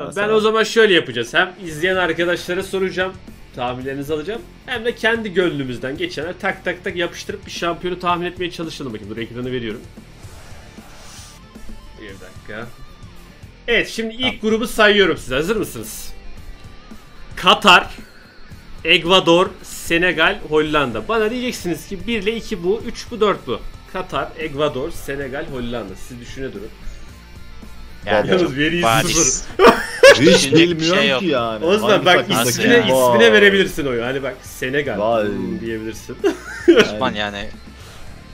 Tamam, ben Mesela. o zaman şöyle yapacağız. Hem izleyen arkadaşlara soracağım. Tahminlerinizi alacağım. Hem de kendi gönlümüzden geçenler tak tak tak yapıştırıp bir şampiyonu tahmin etmeye çalışalım bakayım. Dur ekranı veriyorum. Bir dakika. Evet şimdi ilk grubu sayıyorum size. Hazır mısınız? Katar, Ekvador, Senegal, Hollanda. Bana diyeceksiniz ki 1 ile 2 bu, 3 bu, 4 bu. Katar, Ekvador, Senegal, Hollanda. Siz düşüne durun. Yani Yalnız bariz. sıfır. Hiç bilmiyorum şey yok. ki yani. Osman Hangi bak ismine, ya? ismine verebilirsin oyu. Hani bak Senegal Vay. diyebilirsin. Osman yani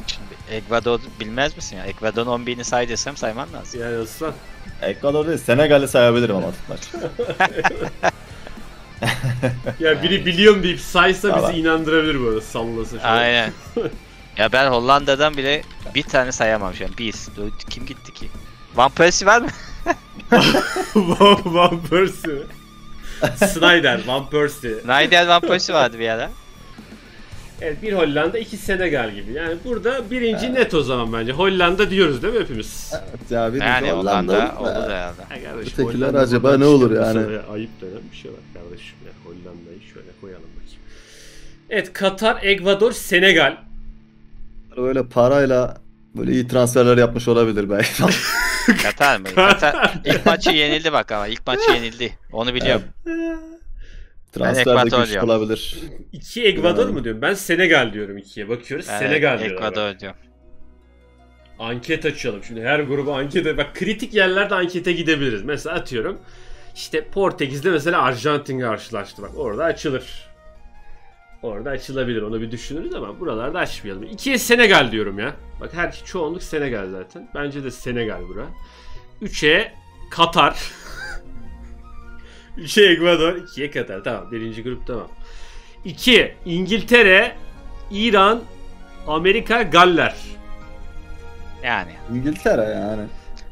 Şimdi Ekvador bilmez misin ya? Ekvador'un 11'ini say desem sayman lazım. yani Osman. Ekvador değil Senegal'i sayabilirim ama tutmaç. Ya biri biliyorum deyip saysa Tamam. bizi inandırabilir böyle sallasa şöyle. Aynen. ya ben Hollanda'dan bile bir tane sayamam şu an. Dur, Kim gitti ki? Van Persie var mı? Van, Van Persie. Snyder, Van Persie. Nigel Van Persie vardı bir ara. Evet bir Hollanda iki Senegal gibi. Yani burada birinci net o zaman bence. Hollanda diyoruz değil mi hepimiz? Evet ya bir Yani Hollanda olur olur herhalde. Ha kardeşim, Ötekiler Hollanda acaba ne olur yani? Ayıp denen bir şey var kardeşim. Ya, Hollanda'yı şöyle koyalım bakayım. Evet Katar, Ekvador, Senegal. Böyle parayla böyle iyi transferler yapmış olabilir belki. Katar mı? Katar ilk maçı yenildi bak ama ilk maçı yenildi. Onu biliyorum. Transfer de güç diyorum. olabilir. İki Ekvador mu diyorum? Ben Senegal diyorum ikiye. Bakıyoruz Evet, Senegal bak. Ekvador diyorum. Anket açalım. Şimdi her gruba ankete bak kritik yerlerde ankete gidebiliriz. Mesela atıyorum işte Portekiz'le mesela Arjantin karşılaştı bak orada açılır. Orada açılabilir onu bir düşünürüz ama buralarda açmayalım. İkiye Senegal diyorum ya. Bak her çoğunluk Senegal zaten. Bence de Senegal bura. Üçe Katar. Üçe Ekvador. ikiye Katar. Tamam birinci grup tamam. İki İngiltere, İran, Amerika, Galler. Yani İngiltere yani.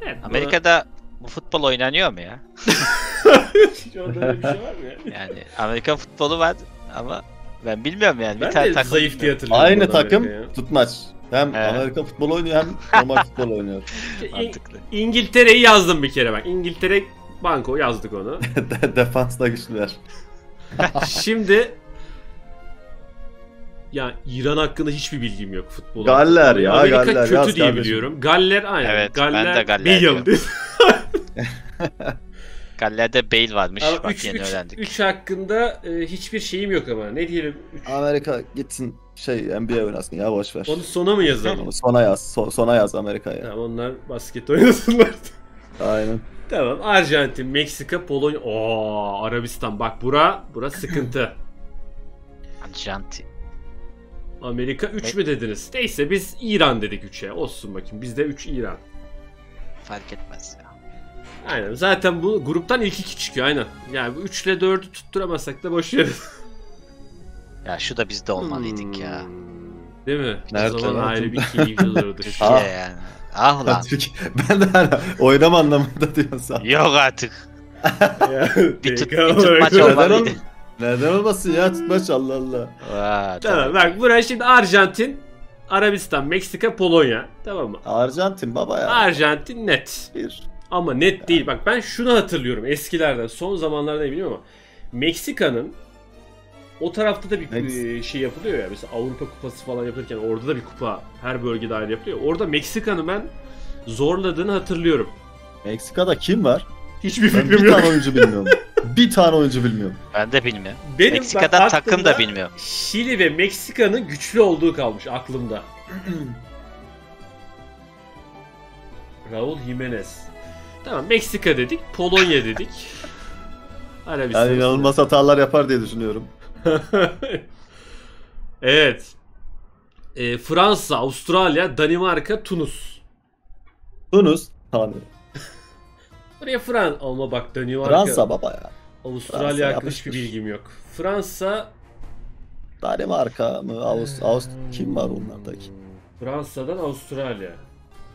Evet, Amerika'da bu futbol oynanıyor mu ya? Orada bir şey var mı ya? Yani Amerikan futbolu var ama ben bilmiyorum yani. Ben bir tane de takım zayıf diye hatırlıyorum. Aynı takım Amerika'yı. tutmaç. Hem Evet. Amerika futbol oynuyor hem normal futbol oynuyor. Mantıklı. İngiltere'yi yazdım bir kere bak. İngiltere banko yazdık onu. De- Defansta güçlüler. Şimdi ya İran hakkında hiçbir bilgim yok futbol. Galler ya, Amerika Galler, kötü diye kardeşim. biliyorum. Galler aynen. Evet, Galler, ben de Galler yıldız. Galler'de Bale varmış. Ama Bak 3 yeni öğrendik. 3 hakkında e, hiçbir şeyim yok ama. Ne diyelim? Üç- Amerika gitsin şey NBA oynasın ya boş ver. Onu sona mı yazalım? Onu sona yaz. so- sona yaz Amerika'ya. Tamam onlar basket oynasınlar. Aynen. Tamam. Arjantin, Meksika, Polonya. Oo, Arabistan. Bak bura, bura sıkıntı. Arjantin. Amerika 3 mü dediniz? Neyse biz İran dedik 3'e. Olsun bakayım. Bizde 3 İran. Fark etmez ya. Aynen. Zaten bu gruptan ilk 2 çıkıyor aynen. Yani bu 3 ile 4'ü tutturamasak da boş veririz. Ya şu da bizde olmalıydık ya. Hmm, Değil mi? Nerede o zaman ayrı bir keyifli olurdu. Türkiye Ah. yani. Ah lan. Türkiye- ben de hala oynama anlamında diyorsan. Yok artık. Ya, Bir tut- bir tutmaç olmalıydı. ol- neden olmasın ya tutmaç Allah Allah. Vaa, Tamam bak buraya şimdi Arjantin, Arabistan, Meksika, Polonya. Tamam mı? Arjantin baba ya. Arjantin net. Bir. Ama net değil. Bak ben şunu hatırlıyorum eskilerden. Son zamanlarda bilmiyorum ama Meksika'nın o tarafta da bir Mex- e, şey yapılıyor ya. Mesela Avrupa Kupası falan yapılırken orada da bir kupa her bölgede ayrı yapılıyor. Orada Meksika'nın ben zorladığını hatırlıyorum. Meksika'da kim var? Hiçbir Ben fikrim bir yok. tane oyuncu bilmiyorum. bir tane oyuncu bilmiyorum. Ben de bilmiyorum. Benim Meksika'dan bak takım da bilmiyorum. Şili ve Meksika'nın güçlü olduğu kalmış aklımda. Raul Jimenez. Tamam Meksika dedik, Polonya dedik. Arabistan. Yani inanılmaz hatalar yapar diye düşünüyorum. evet. Ee, Fransa, Avustralya, Danimarka, Tunus. Tunus. Hani Buraya Fran ama bak Danimarka, Fransa baba ya. Avustralya hakkında hiçbir bilgim yok. Fransa, Danimarka mı? Avust Avust kim var onlardaki? Fransa'dan Avustralya.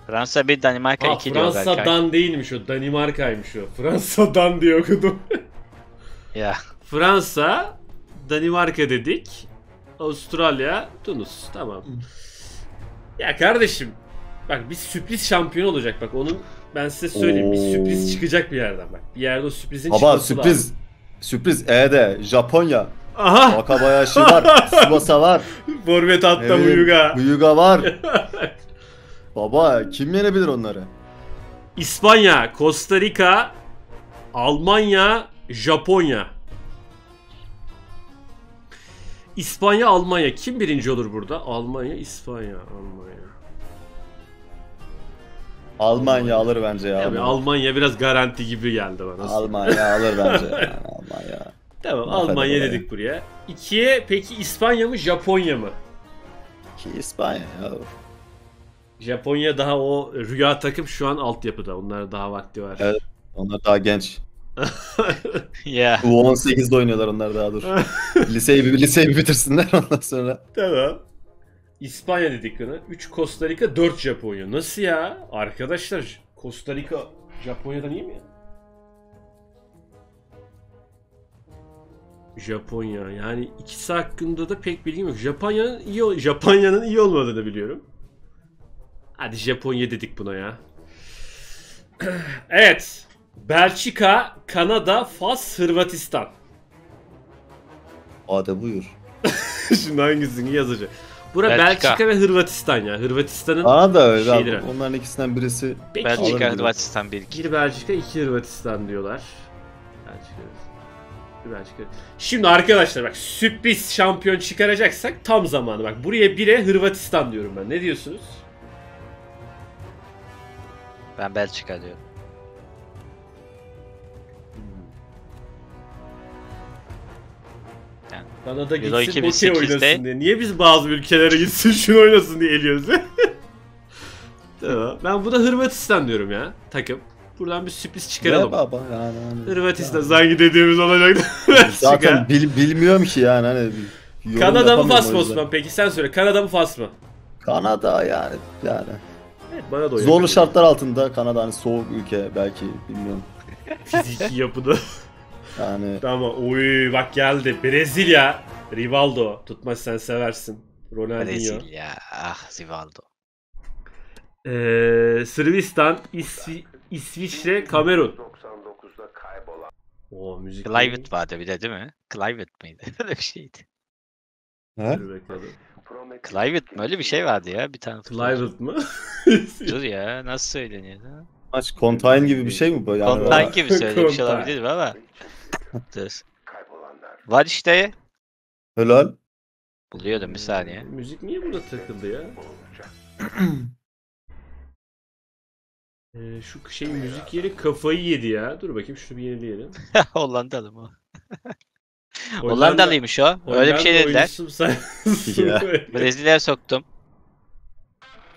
Fransa bir Danimarka Ha, 2 diyor belki. Fransa'dan değilmiş o, Danimarka'ymış o. Fransa'dan diye okudum. Ya Fransa, Danimarka dedik. Avustralya, Tunus. Tamam. Ya kardeşim bak bir sürpriz şampiyon olacak bak onun Ben size söyleyeyim. Bir Oo. sürpriz çıkacak bir yerden bak. Bir yerde o sürprizin Baba çıkması sürpriz. lazım. Sürpriz E'de Japonya. Aha! Wakabayashi var. Tsubasa var. Forvet Evet, Uyuga. Uyuga var. Baba kim yenebilir onları? İspanya, Costa Rica, Almanya, Japonya. İspanya, Almanya. Kim birinci olur burada? Almanya, İspanya, Almanya. Almanya alır bence ya. Tabii Almanya biraz garanti gibi geldi bana. Almanya alır bence. Yani Almanya. Tamam Aferin Almanya oraya. dedik buraya. İkiye peki İspanya mı Japonya mı? Ki İspanya ya. Japonya daha o rüya takım şu an altyapıda. Onlar daha vakti var. Evet. Onlar daha genç. Ya. U18'de oynuyorlar onlar daha dur. liseyi bir liseyi bir bitirsinler ondan sonra. Tamam. İspanya dedik ona. 3 Costa Rica, 4 Japonya. Nasıl ya? Arkadaşlar Costa Rica Japonya'dan iyi mi ya? Japonya yani ikisi hakkında da pek bilgim yok. Japonya'nın iyi Japonya'nın iyi olmadığını biliyorum. Hadi Japonya dedik buna ya. evet. Belçika, Kanada, Fas, Hırvatistan. Hadi buyur. Şimdi hangisini yazacak? Bura Belçika. Belçika. ve Hırvatistan ya. Hırvatistan'ın Bana da öyle Şeydir abi. Onların ikisinden birisi Peki. Belçika, Hırvatistan 1 2. bir Belçika, iki Hırvatistan diyorlar. Belçika. Bir Belçika. Şimdi arkadaşlar bak sürpriz şampiyon çıkaracaksak tam zamanı. Bak buraya bire Hırvatistan diyorum ben. Ne diyorsunuz? Ben Belçika diyorum. Kanada Euro gitsin okey 2008'de oynasın diye. Niye biz bazı ülkelere gitsin şunu oynasın diye eliyoruz? tamam. Ben buna Hırvatistan diyorum ya takım. Buradan bir sürpriz ne çıkaralım. baba yani. hani- Hırvatistan Yani. sanki dediğimiz olacak. Zaten bil, bilmiyorum ki yani hani. Kanada mı Fas mı. Osman? Peki sen söyle. Kanada mı Fas mı? Kanada yani yani. Bana da o Zorlu yakın. şartlar altında Kanada hani soğuk ülke belki bilmiyorum. Fiziki yapıda. Yani tamam. Oy bak geldi. Brezilya. Rivaldo. Tutmaz sen seversin. Ronaldinho. Brezilya. Ah Rivaldo. Ee, Sırbistan, İsvi- İsviçre, Kamerun. 99'da kaybolan Oo müzik. Clivet vardı bir de değil mi? Clivet miydi? Öyle bir şeydi. He? Clivet mi? Öyle bir şey vardı ya. Bir tane. Clivet mı? Dur ya. Nasıl söyleniyordu? maç Containe gibi bir şey mi bu? Yani böyle- gibi söylemiş Kontan. olabilirim ama. Dur. kaybolanlar. Var işte. Helal. Buluyordum bir saniye. Müzik niye burada takıldı ya? Ee, şu şey müzik yeri kafayı yedi ya. Dur bakayım şunu bir yenileyelim. Hollandalı mı? Hollanda- Hollandalıymış o. Öyle bir şey dediler. Ya. Brezilya'ya soktum.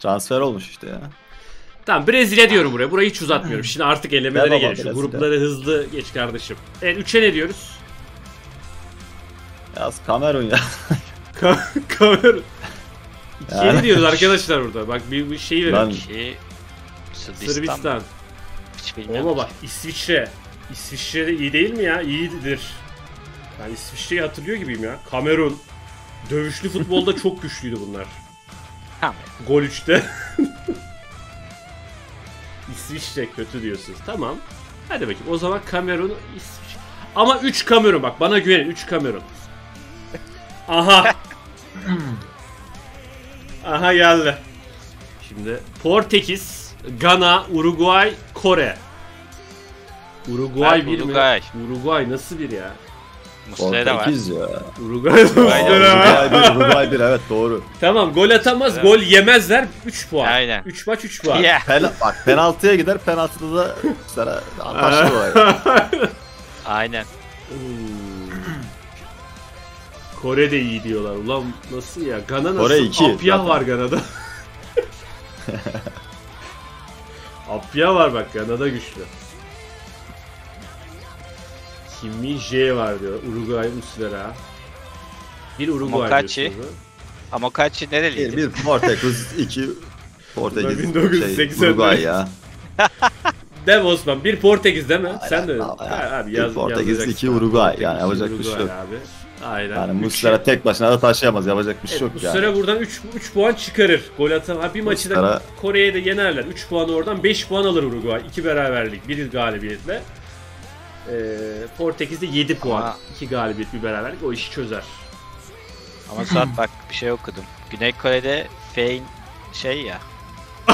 Transfer olmuş işte ya. Tamam Brezilya diyorum buraya. Burayı hiç uzatmıyorum. Şimdi artık elemelere baba, gel. Şu Brezilya. grupları hızlı geç kardeşim. Evet 3'e ne diyoruz? Yaz Kamerun ya. Ka- Kamerun. İkiye Yani. ne diyoruz arkadaşlar burada? Bak bir, bir şey verin. Ben- Ki Sırbistan. Sırbistan. Hiç bilmiyorum. Ama bak İsviçre. İsviçre de iyi değil mi ya? İyidir. Ben İsviçre'yi hatırlıyor gibiyim ya. Kamerun. Dövüşlü futbolda çok güçlüydü bunlar. Tamam. Gol 3'te. İsviçre kötü diyorsunuz. Tamam. Hadi bakayım. O zaman Kamerun İsviçre. Ama 3 Kamerun bak bana güvenin 3 Kamerun. Aha. Aha geldi. Şimdi Portekiz, Gana, Uruguay, Kore. Uruguay bir Uruguay. mi? Uruguay nasıl bir ya? Muslera var. Portekiz ya. Uruguay ya? Uruguay bir, Uruguay bir evet doğru. Tamam gol atamaz, gol yemezler 3 puan. Aynen. 3 maç 3 puan. Ya. Pen bak penaltıya gider penaltıda da sana taşlı olay. Aynen. Kore de iyi diyorlar. Ulan nasıl ya? Gana nasıl? Kore iki Apya zaten. var Gana'da. Apya var bak Gana'da güçlü. Kimi J var diyor. Uruguay Muslera. Bir Uruguay Mokachi. Amokachi Bir, nereliydi? bir Portekiz, iki Portekiz, 1980'de. şey, Uruguay ya. Mi Osman? Bir Portekiz değil mi? Aynen, Sen de. abi, yani. abi Bir yaz, Portekiz, yazacaksın. iki Uruguay. Portekiz, Yani yapacak bir şey yok. Abi. Aynen. Yani Muslera tek başına da taşıyamaz. Yapacak bir şey Evet, yok bu yani. süre buradan 3 3 puan çıkarır. Gol atan ha, bir maçı da Muslera- Kore'ye de yenerler. 3 puan oradan 5 puan alır Uruguay. 2 beraberlik, 1 galibiyetle. Ee, Portekiz'de 7 puan. Ama- 2 galibiyet, bir beraberlik o işi çözer. Ama Suat bak bir şey okudum. Güney Kore'de Fein şey ya.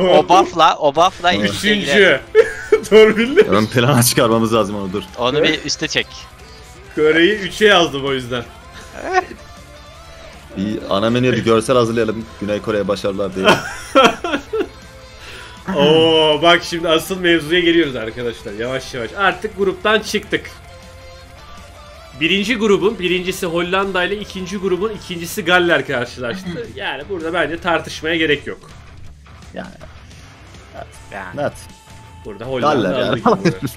o buff'la o buff'la. Üçüncü. Doğru bildin. Ön plana çıkarmamız lazım onu dur. Onu bir üste çek. Kore'yi 3'e yazdım o yüzden. Bir ana menüye bir görsel hazırlayalım. Güney Kore'ye başarılar diye. Oo bak şimdi asıl mevzuya geliyoruz arkadaşlar. Yavaş yavaş. Artık gruptan çıktık. Birinci grubun birincisi Hollanda ile ikinci grubun ikincisi Galler karşılaştı. Yani burada bence tartışmaya gerek yok. Yani Yani. net. Burada Hollanda Galler alır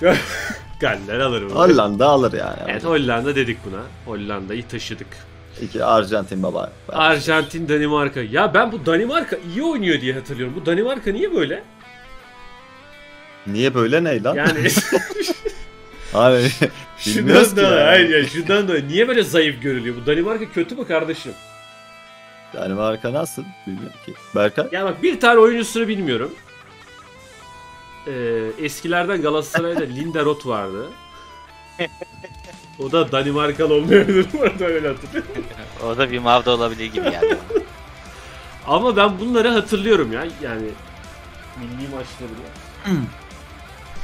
yani. Galler alır bunu. Hollanda alır yani. Evet Hollanda dedik buna. Hollanda'yı taşıdık. İki Arjantin baba. Arjantin, Danimarka. Ya ben bu Danimarka iyi oynuyor diye hatırlıyorum. Bu Danimarka niye böyle? Niye böyle ne lan? Yani Abi bilmiyoruz şundan ki da yani. hayır ya şundan da niye böyle zayıf görülüyor? Bu Danimarka kötü mü kardeşim? Danimarka nasıl? Bilmiyorum ki. Berkay? Ya bak bir tane oyuncusunu bilmiyorum. Ee, eskilerden Galatasaray'da Linderoth vardı. O da Danimarkalı olmayabilir bu arada öyle hatırlıyorum. O da bir mavda olabilir gibi geldi. bana. Ama ben bunları hatırlıyorum ya. Yani milli maçları.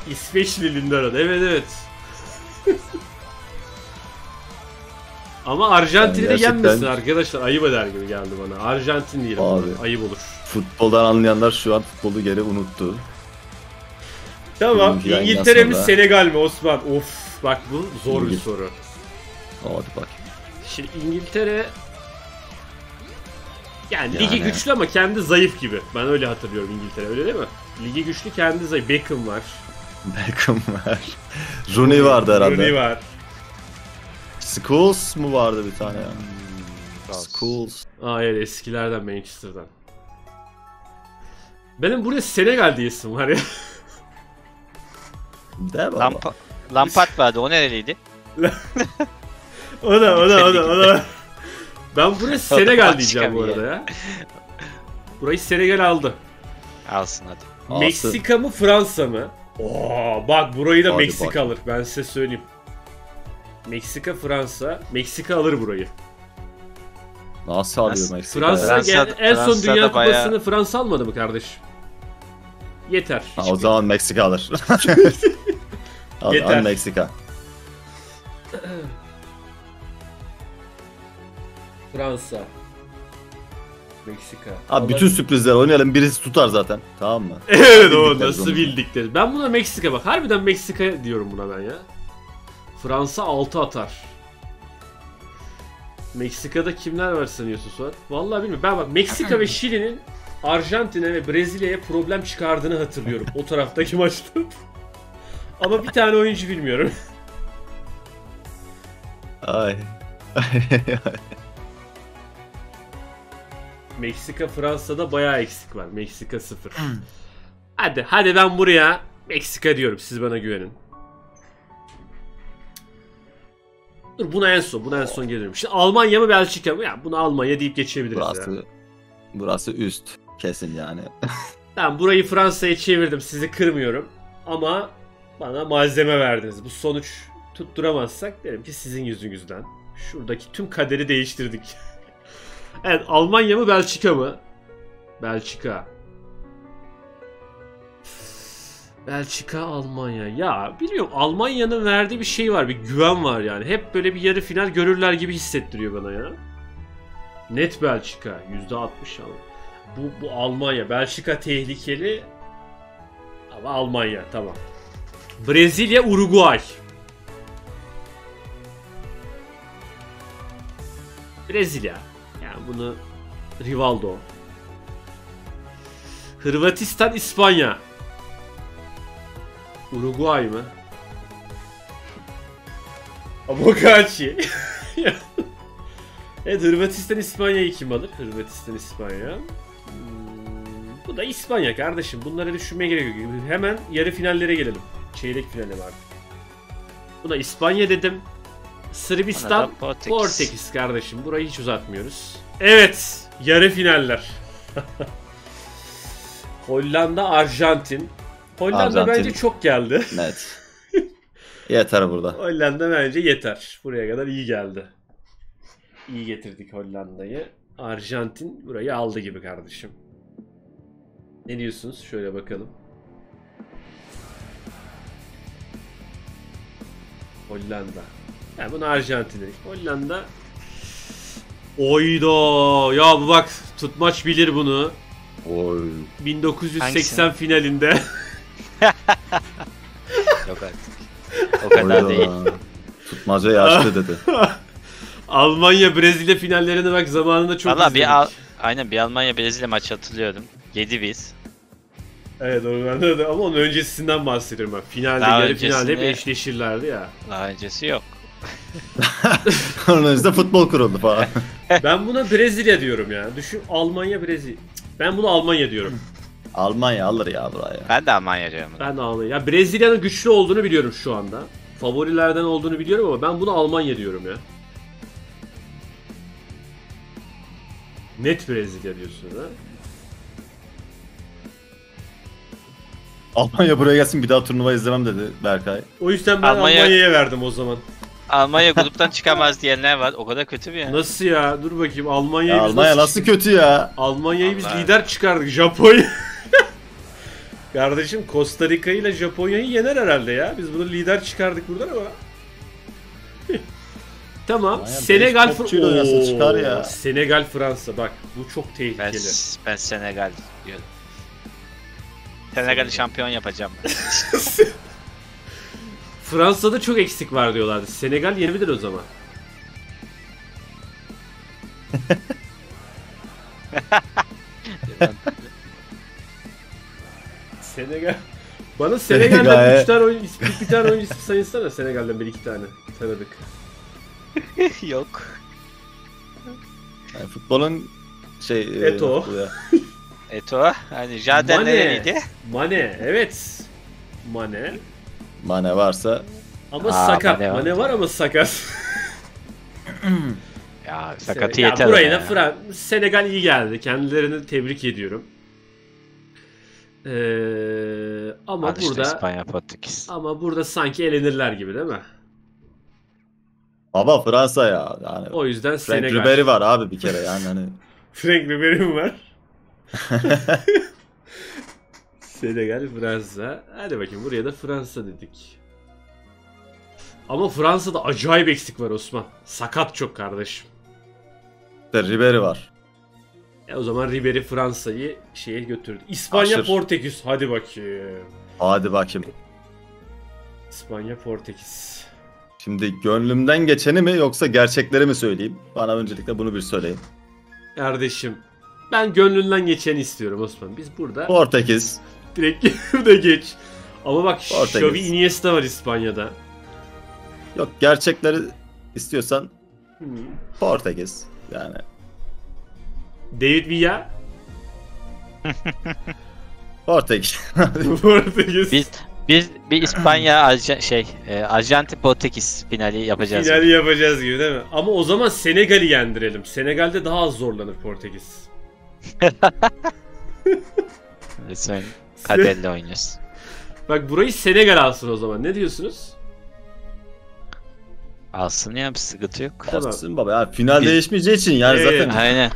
İsveçli Linderoth. Evet evet. Ama Arjantin'i Yani gerçekten- yenmesin arkadaşlar. Ayıp eder gibi geldi bana. Arjantin diyelim. Abi. Ayıp olur. Futboldan anlayanlar şu an futbolu geri unuttu. Tamam. İngiltere mi Senegal mi Osman? Of bak bu zor bir İngil- soru. Hadi bak. Şimdi İngiltere yani, ligi Yani. güçlü ama kendi zayıf gibi. Ben öyle hatırlıyorum İngiltere öyle değil mi? Ligi güçlü kendi zayıf. Beckham var. Beckham var. Rooney vardı herhalde. Rooney var. Scholes mu vardı bir tane ya? Hmm. Scholes. Aa evet eskilerden Manchester'dan. Benim buraya Senegal diyesim var ya. De baba. Lampa Lampard vardı o nereliydi? o da o da o da o da. Ben buraya Senegal diyeceğim bu arada ya. Burayı Senegal aldı. Alsın hadi. Alsın. Meksika mı Fransa mı? Oo bak burayı da Hadi Meksika bak. alır. Ben size söyleyeyim. Meksika Fransa. Meksika alır burayı. Nasıl alıyor Nasıl? Meksika? Fransa, Fransa- geldi. En son Fransa'da Dünya bayağı- Kupası'nı Fransa almadı mı kardeş? Yeter. Ha, o zaman Meksika alır. Al, Yeter. al Meksika. Fransa. Meksika. Abi bütün sürprizler oynayalım birisi tutar zaten. Tamam mı? Evet o nasıl zaman. bildikleri. Ben buna Meksika bak. Harbiden Meksika diyorum buna ben ya. Fransa 6 atar. Meksika'da kimler var sanıyorsun Suat? Vallahi bilmiyorum. Ben bak Meksika ve Şili'nin Arjantin'e ve Brezilya'ya problem çıkardığını hatırlıyorum. o taraftaki maçta. Ama bir tane oyuncu bilmiyorum. Ay. Meksika Fransa'da bayağı eksik var. Meksika 0. hadi hadi ben buraya Meksika diyorum. Siz bana güvenin. Dur buna en son. Buna en son gelirim. Şimdi Almanya mı Belçika mı? Ya bunu Almanya deyip geçebiliriz ya. burası burası üst kesin yani. Ben burayı Fransa'ya çevirdim. Sizi kırmıyorum. Ama bana malzeme verdiniz. Bu sonuç tutturamazsak derim ki sizin yüzünüzden. Şuradaki tüm kaderi değiştirdik. evet Almanya mı Belçika mı? Belçika. Belçika, Almanya. Ya bilmiyorum Almanya'nın verdiği bir şey var. Bir güven var yani. Hep böyle bir yarı final görürler gibi hissettiriyor bana ya. Net Belçika. %60 ama. Bu, bu Almanya. Belçika tehlikeli. Ama Almanya tamam. Brezilya, Uruguay. Brezilya. Bunu Rivaldo. Hırvatistan, İspanya. Uruguay mı? Amokachi. evet Hırvatistan İspanya'yı kim alır? Hırvatistan İspanya. Hmm, bu Bu da İspanya kardeşim. Bunları düşünmeye gerek yok. Hemen yarı finallere gelelim. Çeyrek finale var. Buna İspanya dedim. Sırbistan, da Portekiz. Portekiz kardeşim. Burayı hiç uzatmıyoruz. Evet. Yarı finaller. Hollanda, Arjantin. Hollanda Arjantin. bence çok geldi. Net. Yeter burada. Hollanda bence yeter. Buraya kadar iyi geldi. İyi getirdik Hollanda'yı. Arjantin burayı aldı gibi kardeşim. Ne diyorsunuz? Şöyle bakalım. Hollanda. Yani bunu Arjantin dedik. Hollanda. Oyda. Ya bu bak tutmaç bilir bunu. Oy. 1980 finalinde. Yok artık. O kadar Oyda. değil. Tutmaca yaşlı dedi. Almanya Brezilya finallerine bak zamanında çok Valla izledik. bir Al Aynen bir Almanya Brezilya maçı hatırlıyorum. 7 biz. Evet onu ben de ama onun öncesinden bahsediyorum ben. Finalde Daha yarı finalde hep öncesinde- eşleşirlerdi ya. Daha öncesi yok. Onun önünde futbol kuruldu falan. Ben buna Brezilya diyorum ya. Düşün Almanya Brezilya. Ben bunu Almanya diyorum. Almanya alır ya buraya. Ben de Almanya diyorum. Ben de Almanya. Ya Brezilya'nın güçlü olduğunu biliyorum şu anda. Favorilerden olduğunu biliyorum ama ben bunu Almanya diyorum ya. Net Brezilya diyorsun ha. Almanya buraya gelsin bir daha turnuva izlemem dedi Berkay. O yüzden ben Almanya- Almanya'ya verdim o zaman. Almanya gruptan çıkamaz diyenler var. O kadar kötü mü ya? Nasıl ya? Dur bakayım Almanya'yı Ya biz Almanya nasıl kötü ya? Almanya'yı biz Allah. lider çıkardık. Japonya. Kardeşim Costa Rica ile Japonya'yı yener herhalde ya. Biz bunu lider çıkardık buradan ama. tamam. Almanya Senegal topçuyla oynasa Oo, çıkar ya. Senegal Fransa bak bu çok Ben, tehlikeli. ben Senegal diyorum. Senegal'i şampiyon yapacağım. ben. Fransa'da çok eksik var diyorlardı. Senegal yenebilir o zaman. Senegal. Bana Senegal'den Senegal. 3 tane oyun, bir, bir tane oyuncu sayınsana Senegal'den bir iki tane tanıdık. yok. Yani futbolun şey... e, Eto. Eto. Hani Jaden Mane. nereliydi? Mane evet. Mane. Mane varsa Ama Aa, sakat. Mane Mane, var. var ama sakat. Ya sakatı ya yeter. burayı ona da ya. Fran Senegal iyi geldi. Kendilerini tebrik ediyorum. Ee, ama Al işte burada İspanya, Portekiz. ama burada sanki elenirler gibi değil mi? baba Fransa ya. Yani O yüzden Frank Senegal. Ribery var abi bir kere yani hani. Frank Ribery mi var? Senegal, Fransa. Hadi bakayım buraya da Fransa dedik. Ama Fransa'da acayip eksik var Osman. Sakat çok kardeşim. İşte Ribery var. E o zaman Ribery Fransa'yı şeye götürdü. İspanya, Aşır. Portekiz. Hadi bakayım. Hadi bakayım. İspanya, Portekiz. Şimdi gönlümden geçeni mi yoksa gerçekleri mi söyleyeyim? Bana öncelikle bunu bir söyleyin. Kardeşim ben gönlünden geçeni istiyorum Osman. Biz burada Portekiz. Direkt de geç. Ama bak Portekiz. Xavi Iniesta var İspanya'da. Yok gerçekleri istiyorsan Hmm. Portekiz. Yani David Villa. Portekiz. Portekiz. Biz biz bir İspanya Arja- şey e, Arjantin Portekiz finali yapacağız. Finali yapacağız gibi değil mi? Ama o zaman Senegal'i yendirelim. Senegal'de daha az zorlanır Portekiz. Lütfen kaderle oynuyoruz. Bak burayı Senegal alsın o zaman. Ne diyorsunuz? Alsın ya bir sıkıntı yok. Tamam. Olsun baba ya final Biz- değişmeyeceği için yani Evet. zaten Aynen.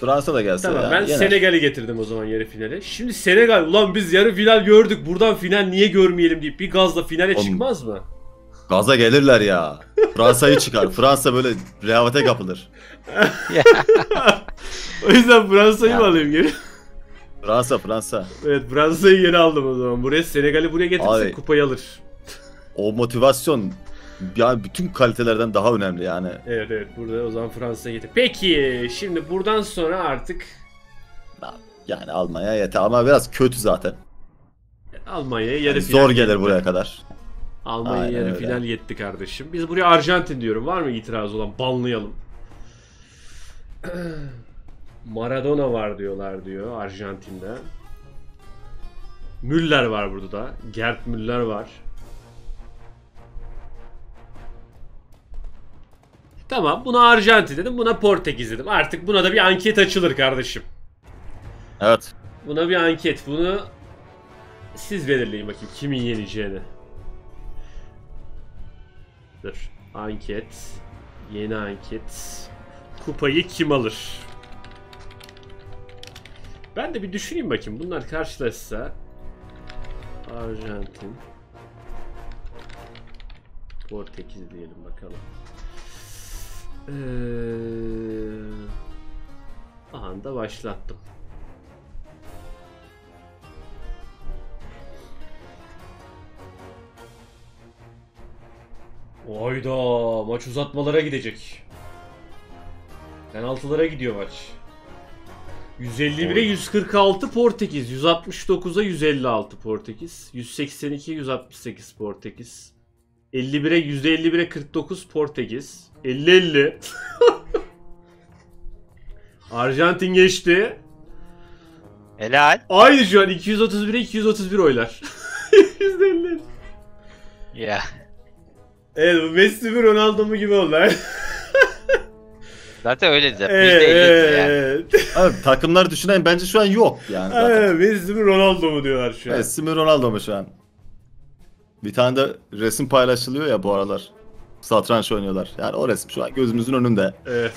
Fransa da gelse Tamam yani ben yener. Senegal'i getirdim o zaman yarı finale. Şimdi Senegal ulan biz yarı final gördük buradan final niye görmeyelim deyip bir gazla finale Oğlum. çıkmaz mı? Gaza gelirler ya. Fransa'yı çıkar. Fransa böyle rehavete kapılır. O yüzden Fransa'yı mı Ya. alayım geri? Fransa Fransa. evet Fransa'yı geri aldım o zaman. Buraya Senegal'i buraya getirsin Abi. kupayı alır. O motivasyon yani bütün kalitelerden daha önemli yani. Evet evet burada o zaman Fransa'ya getir. Peki şimdi buradan sonra artık Yani Almanya yeter ama biraz kötü zaten. Almanya'ya yarı Yani final zor gelir yetti. buraya kadar. Almanya Aynen yarı öyle. final yetti kardeşim. Biz buraya Arjantin diyorum. Var mı itiraz olan? Banlayalım. Maradona var diyorlar diyor Arjantin'de. Müller var burada da. Gerd Müller var. Tamam buna Arjantin dedim buna Portekiz dedim. Artık buna da bir anket açılır kardeşim. Evet. Buna bir anket. Bunu siz belirleyin bakayım kimin yeneceğini. Dur. Anket. Yeni anket. Kupayı kim alır? Ben de bir düşüneyim bakayım. Bunlar karşılaşsa Arjantin Portekiz diyelim bakalım. Ee, aha da başlattım. Oyda maç uzatmalara gidecek. Penaltılara gidiyor maç. 151'e 146 Portekiz, 169'a 156 Portekiz, 182 168 Portekiz. 51'e %51'e 49 Portekiz. 50 50. Arjantin geçti. Helal. Aynı şu an 231'e 231 oylar. %50. Ya. Evet bu Messi mi Ronaldo mu gibi oldu. Zaten öyle de. Evet, %50'dir yani. Abi takımları düşünen bence şu an yok yani zaten. Evet, Messi mi Ronaldo mu diyorlar şu an. Messi mi Ronaldo mu şu an? Bir tane de resim paylaşılıyor ya bu aralar. Satranç oynuyorlar. Yani o resim şu an gözümüzün önünde. Evet.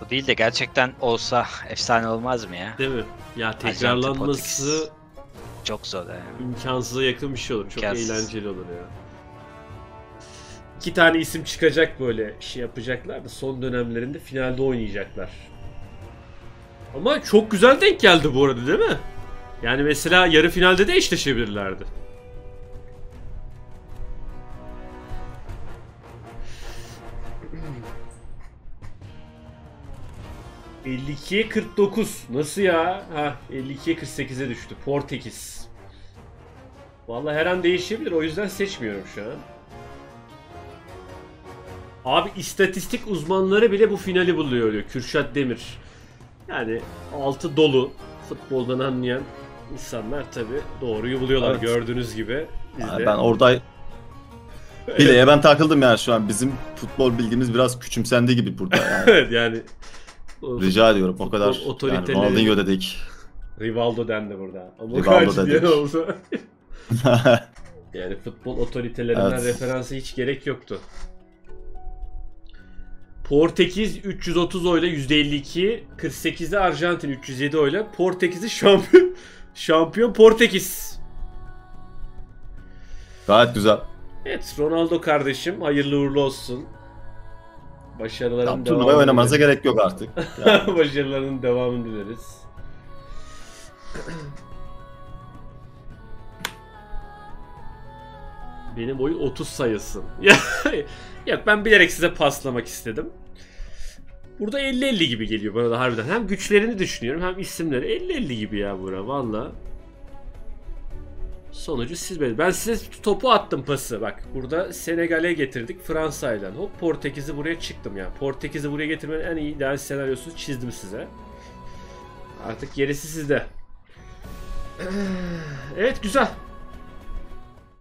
Bu değil de gerçekten olsa efsane olmaz mı ya? Değil mi? Ya tekrarlanması Portekiz. Çok zor yani. imkansıza yakın bir şey olur. Çok İmkansız. eğlenceli olur ya. İki tane isim çıkacak böyle şey yapacaklar da son dönemlerinde finalde oynayacaklar. Ama çok güzel denk geldi bu arada değil mi? Yani mesela yarı finalde de eşleşebilirlerdi. ...52'ye 49. Nasıl ya? Ha 52'ye 48'e düştü. Portekiz. Vallahi her an değişebilir. O yüzden seçmiyorum şu an. Abi istatistik uzmanları bile bu finali buluyor diyor. Kürşat Demir. Yani altı dolu futboldan anlayan insanlar tabi doğruyu buluyorlar Evet. gördüğünüz gibi. Biz Yani de- ben orada Bileye ben takıldım yani şu an. Bizim futbol bilgimiz biraz küçümsendi gibi burada yani. evet yani Rica ediyorum o kadar. Futbol Yani otoriteleri- Ronaldinho dedik. Rivaldo dendi burada. Ama Rivaldo dedik. oldu. Yani futbol otoritelerinden Evet. referansa hiç gerek yoktu. Portekiz 330 oyla %52, 48'de Arjantin 307 oyla. Portekiz'i şampiyon şampiyon Portekiz. Gayet güzel. Evet Ronaldo kardeşim hayırlı uğurlu olsun. Başarıların Tam devamını turnuvaya oynamanıza gerek yok artık. Yani Başarılarının devamını dileriz. Benim oyun 30 sayısın. Ya- Yok ben bilerek size paslamak istedim. Burada 50-50 gibi geliyor bana da harbiden. Hem güçlerini düşünüyorum hem isimleri. 50-50 gibi ya bura valla. Sonucu siz belirleyin. Ben size topu attım pası. Bak burada Senegal'e getirdik Fransa'yla. Hop Portekiz'i buraya çıktım ya. Portekiz'i buraya getirmenin en iyi ideal senaryosunu çizdim size. Artık gerisi sizde. Evet güzel.